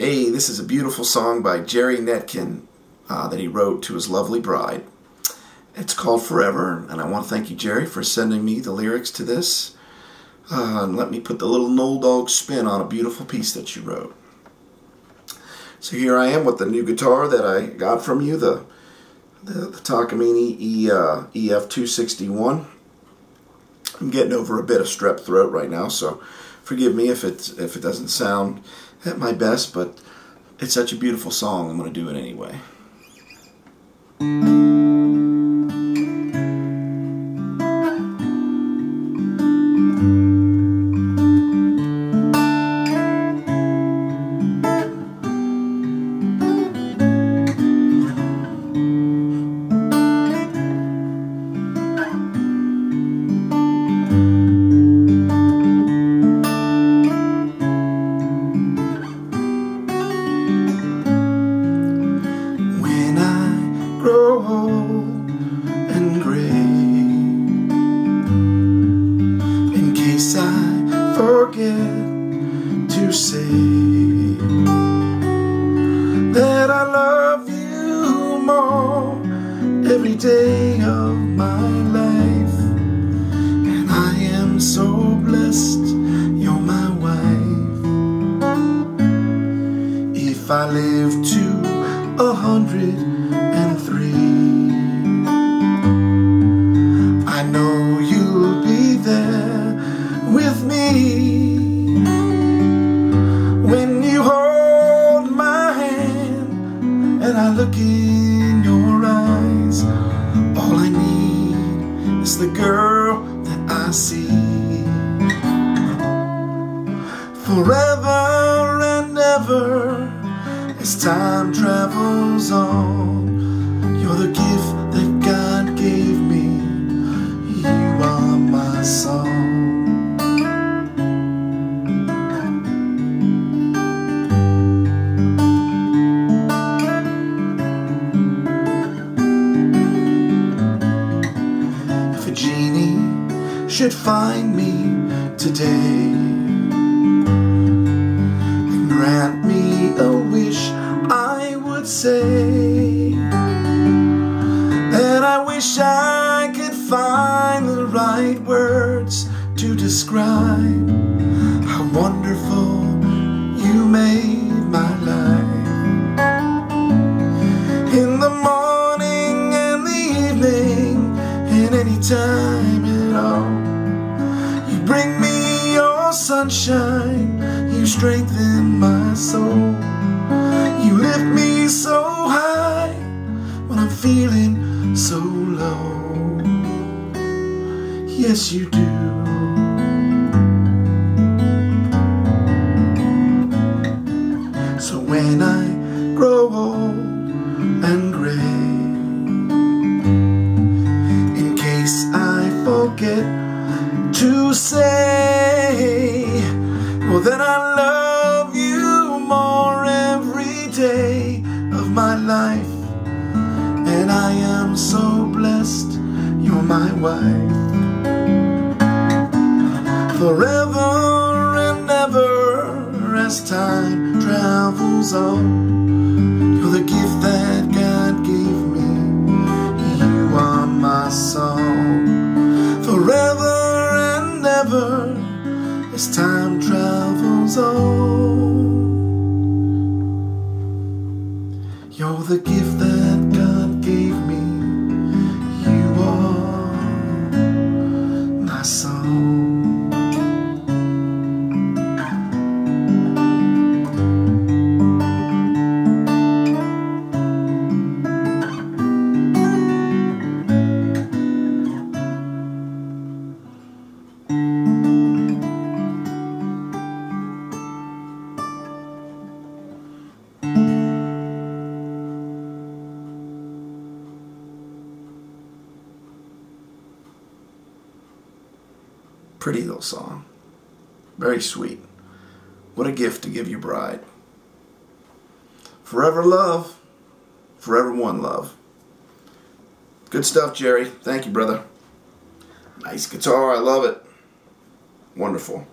Hey, this is a beautiful song by Jerry Netkin uh, that he wrote to his lovely bride. It's called Forever, and I want to thank you, Jerry, for sending me the lyrics to this. Uh, and let me put the little Noledog spin on a beautiful piece that you wrote. So here I am with the new guitar that I got from you, the the, the Takamine e, uh, EF261. I'm getting over a bit of strep throat right now, so forgive me if it if it doesn't sound at my best, but it's such a beautiful song. I'm going to do it anyway. To say that I love you more every day of my life, and I am so blessed you're my wife. If I live to a hundred and three. I know you'll be there with me forever and ever as time travels on. You're the gift should find me today. And grant me a wish, I would say. That I wish I could find the right words to describe how wonderful you made sunshine, you strengthen my soul. You lift me so high when I'm feeling so low. Yes, you do. So when I grow old and gray, in case I forget to say, then I love you more every day of my life. And I am so blessed you're my wife. Forever and ever as time travels on, You're the gift that God gave me. Pretty little song. Very sweet. What a gift to give your bride. Forever love. Forever one love. Good stuff, Jerry. Thank you, brother. Nice guitar. I love it. Wonderful.